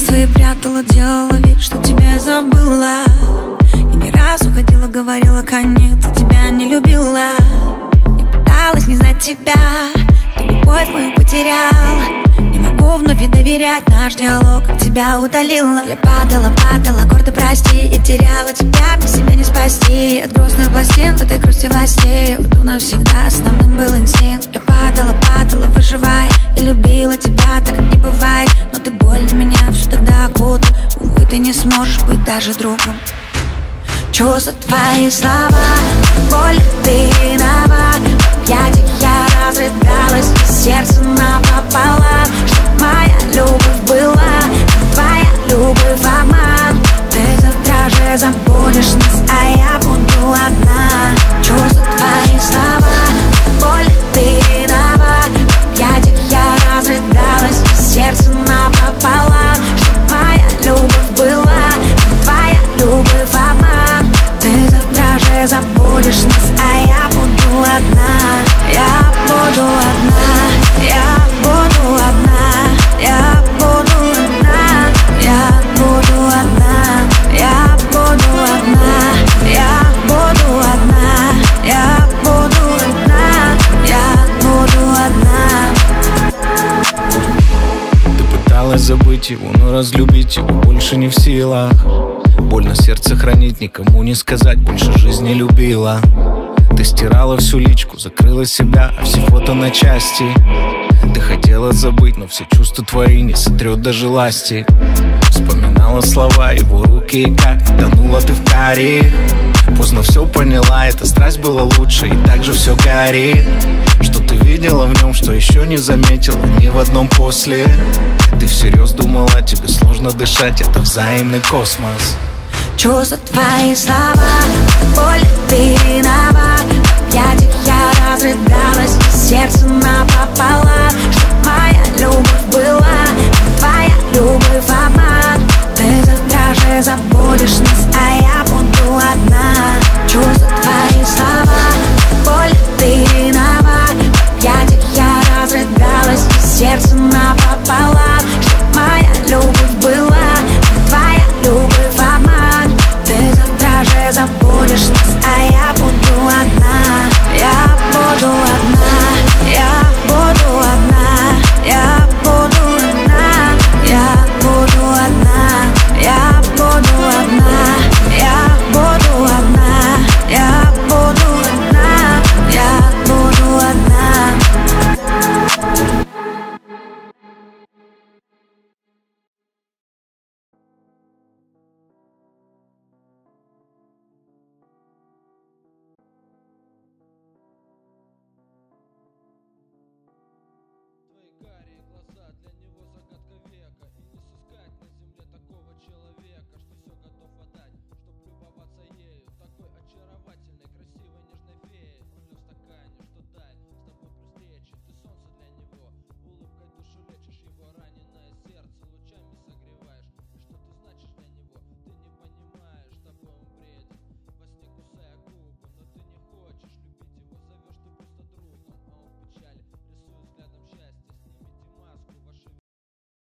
свои прятала, делала вид, что тебя забыла. И не раз уходила, говорила конец, тебя не любила И пыталась не знать тебя, ты любовь мою потерял. Не могу вновь доверять, наш диалог тебя удалила Я падала, падала, гордо прости И теряла тебя, без себя не спасти. От грустных пластин в этой грусти властей. Уйду навсегда, основным был инстинкт. Я падала, падала, выживая И любила тебя, так не бывает окутал Увы, ты не сможешь быть даже другом. Чувства твои слова, боль ты виноват. Я разрыдалась, сердце напополам Пыталась забыть его, но разлюбить его больше не в силах. Больно сердце хранить, никому не сказать, больше жизни любила. Ты стирала всю личку, закрыла себя, а все фото на части. Ты хотела забыть, но все чувства твои не сотрет даже ласти Вспоминала слова, его руки и как тонула ты в каре Поздно все поняла, эта страсть была лучше и также все горит. Что ты видела в нем, что еще не заметила ни в одном после Ты всерьез думала, тебе сложно дышать, это взаимный космос. Чувства твои слова, боль